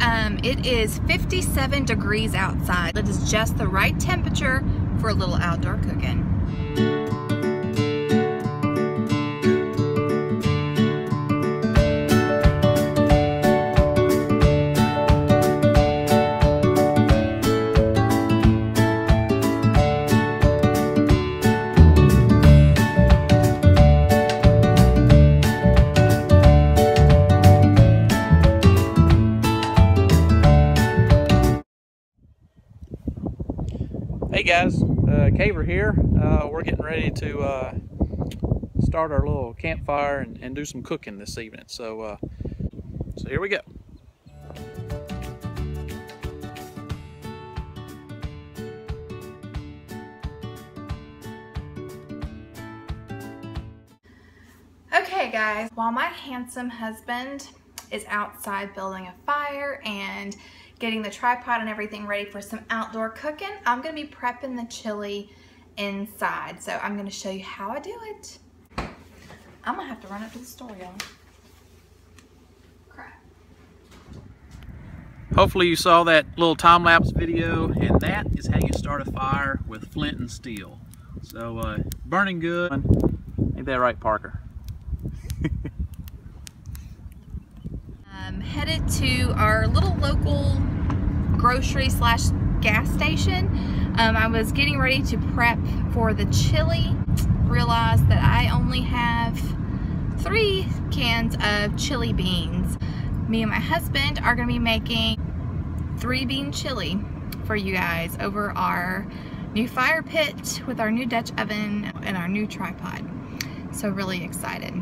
Um, it is 57 degrees outside. It is just the right temperature for a little outdoor cooking. Hey guys, uh, Caver here. Uh, we're getting ready to uh, start our little campfire and, and, do some cooking this evening. So, uh, so here we go. Okay guys, while my handsome husband is outside building a fire and getting the tripod and everything ready for some outdoor cooking. I'm gonna be prepping the chili inside. So I'm gonna show you how I do it. I'm gonna have to run up to the store, y'all. Crap. Hopefully you saw that little time-lapse video and that is how you start a fire with flint and steel. So uh, burning good. Ain't that right, Parker? Um, headed to our little local grocery slash gas station. Um, I was getting ready to prep for the chili. Realized that I only have three cans of chili beans. Me and my husband are gonna be making three bean chili for you guys over our new fire pit with our new Dutch oven and our new tripod. So really excited.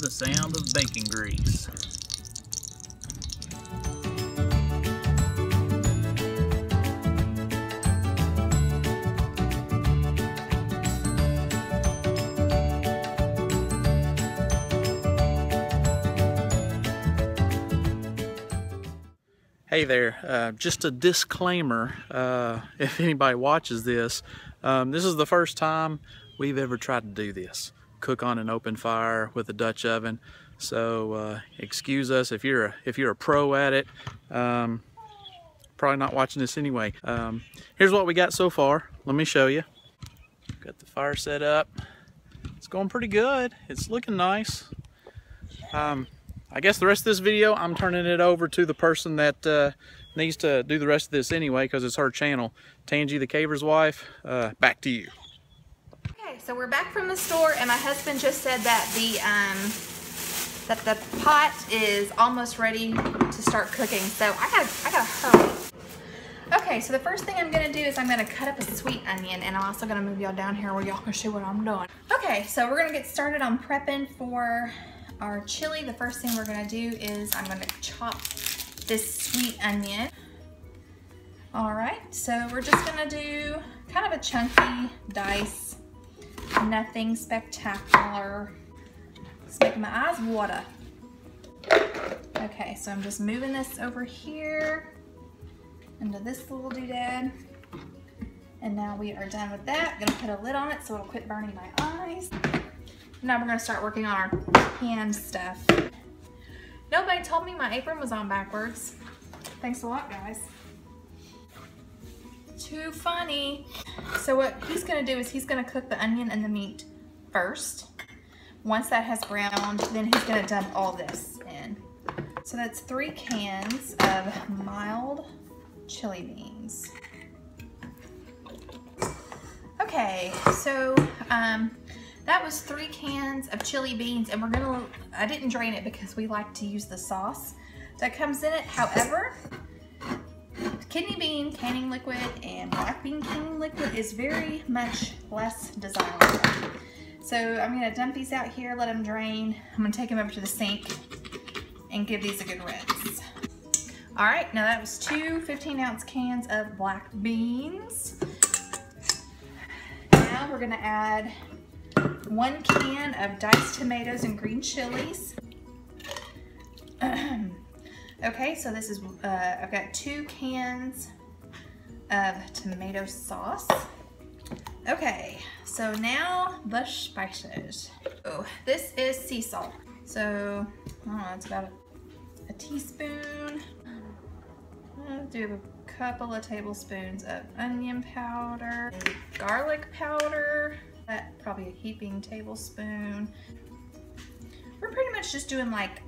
The sound of bacon grease. Hey there, uh, just a disclaimer, uh, if anybody watches this, um, this is the first time we've ever tried to do this cook on an open fire with a Dutch oven. So uh, excuse us if you're a, if you're a pro at it. Um, probably not watching this anyway. Um, here's what we got so far. Let me show you. Got the fire set up. It's going pretty good. It's looking nice. Um, I guess the rest of this video, I'm turning it over to the person that uh, needs to do the rest of this anyway because it's her channel. Tangi the Caver's wife, uh, back to you so we're back from the store and my husband just said that the um, that the pot is almost ready to start cooking. So I gotta, I gotta hurry. Okay, so the first thing I'm gonna do is I'm gonna cut up a sweet onion and I'm also gonna move y'all down here where y'all can see what I'm doing. Okay, so we're gonna get started on prepping for our chili. The first thing we're gonna do is I'm gonna chop this sweet onion. All right, so we're just gonna do kind of a chunky dice Nothing spectacular. It's making my eyes water. Okay, so I'm just moving this over here into this little doodad. And now we are done with that. I'm gonna put a lid on it so it'll quit burning my eyes. Now we're gonna start working on our hand stuff. Nobody told me my apron was on backwards. Thanks a lot, guys too funny. So what he's gonna do is he's gonna cook the onion and the meat first. Once that has browned, then he's gonna dump all this in. So that's three cans of mild chili beans. Okay, so um, that was three cans of chili beans and we're gonna, I didn't drain it because we like to use the sauce that comes in it. However, kidney bean canning liquid and black bean canning liquid is very much less desirable. So I'm gonna dump these out here, let them drain. I'm gonna take them over to the sink and give these a good rinse. All right, now that was two 15 ounce cans of black beans. Now we're gonna add one can of diced tomatoes and green chilies. okay, so this is, uh, I've got two cans of tomato sauce. Okay, so now the spices. Oh, this is sea salt. So, I don't know, it's about a, a teaspoon. I'll do a couple of tablespoons of onion powder, garlic powder, that probably a heaping tablespoon. We're pretty much just doing like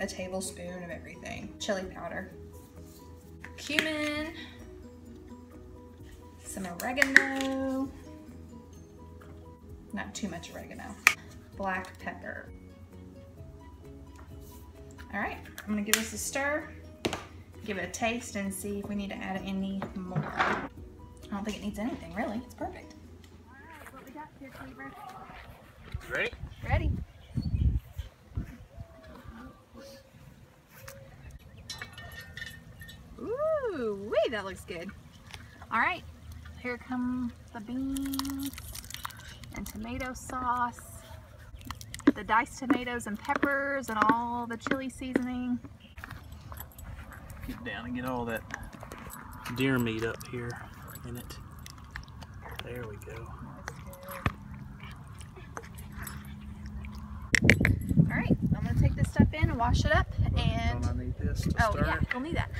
a tablespoon of everything. Chili powder, cumin, some oregano, not too much oregano, black pepper. All right, I'm gonna give this a stir, give it a taste and see if we need to add any more. I don't think it needs anything really, it's perfect. What we got here, Cleaver? Ready? Ready. Ooh, wait, that looks good. All right, here come the beans and tomato sauce, the diced tomatoes and peppers and all the chili seasoning. Get down and get all that deer meat up here in it. There we go. All right, I'm gonna take this stuff in and wash it up and this to Oh start? yeah, we'll need that.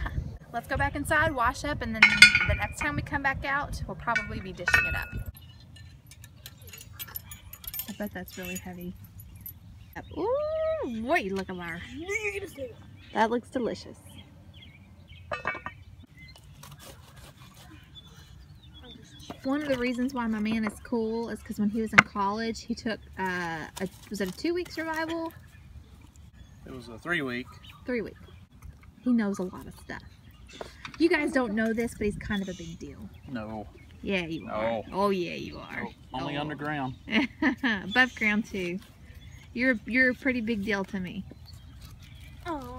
Let's go back inside, wash up, and then the next time we come back out, we'll probably be dishing it up. I bet that's really heavy. Ooh, wait, look at her. You're gonna say That looks delicious. One of the reasons why my man is cool is because when he was in college, he took, uh, a, was it a two-week survival? It was a three week. Three-week. He knows a lot of stuff. You guys don't know this, but he's kind of a big deal. No, Yeah, you are. Oh yeah, you are. no, only Oh. underground. Above ground too. You're you're a pretty big deal to me. Aww.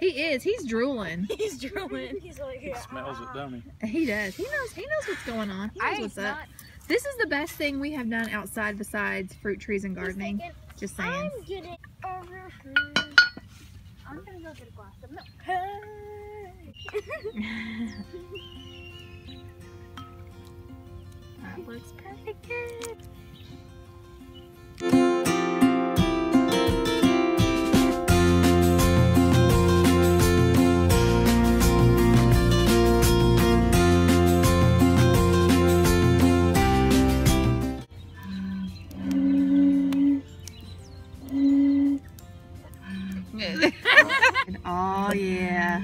He is. He's drooling. He's drooling. He's like, He smells it, don't he? He does. He knows. He knows what's going on. He knows I what's not up. This is the best thing we have done outside besides fruit trees and gardening. thinking, Just saying. I'm getting overfood. I'm gonna go get a glass of milk. That looks perfect. Good. oh yeah,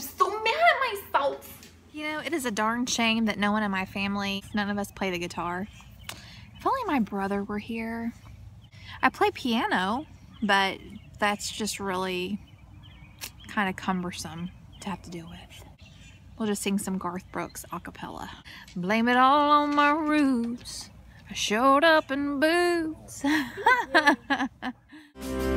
I'm so mad at myself. You know, it is a darn shame that no one in my family, none of us play the guitar. If only my brother were here. I play piano, but that's just really kind of cumbersome to have to deal with. We'll just sing some Garth Brooks a cappella. Blame it all on my roots. I showed up in boots.